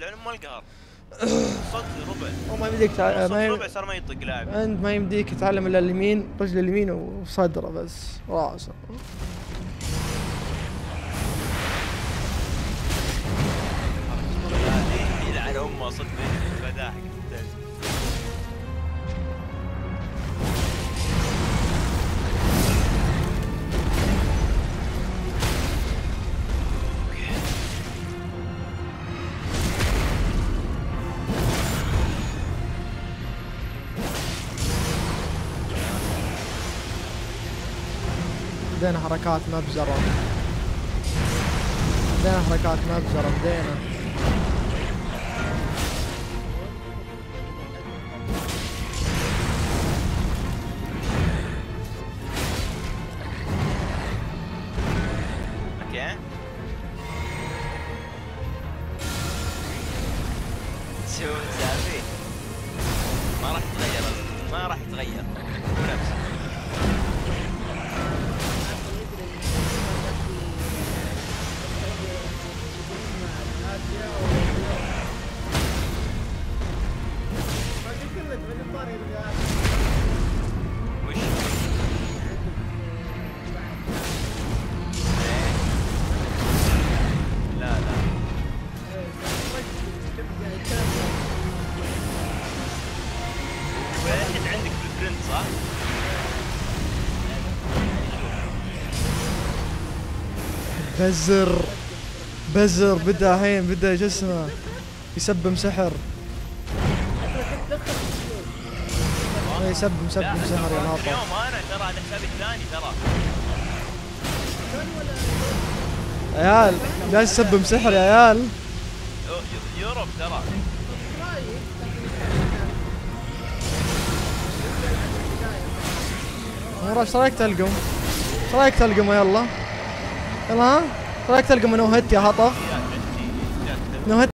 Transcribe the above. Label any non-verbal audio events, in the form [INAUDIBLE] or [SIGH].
العلم ما القهر. [SIGHS] صد ربع. هو ما يمديك تع... صد ما يم... ربع صار ما يطق لاعب. أنت ما يمديك تتعلم إلا اليمين رجل اليمين وصدره بس. راسه. يلعن أمه صدق. بدينا حركات مبزرة. بدينا حركات مبزرة بدينا أوكي ما راح يتغير ما راح يتغير. هو نفسه بزر. بزر بدا الحين بدا جسمه. يسبم سحر. يسبم سبم لا سحر يا ناطر اليوم أنا ترى على حسابي الثاني ترى عيال جالس يسبم سحر يا عيال يو- يوروب ترى مراش إيش رأيك تلقم؟ إيش رأيك تلقم يلا؟ يلا ها؟ إيش رأيك تلقم نو هيت يا هطف؟ نو هيت